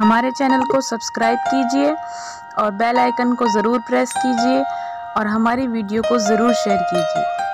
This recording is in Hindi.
हमारे चैनल को सब्सक्राइब कीजिए और बेल आइकन को ज़रूर प्रेस कीजिए और हमारी वीडियो को ज़रूर शेयर कीजिए।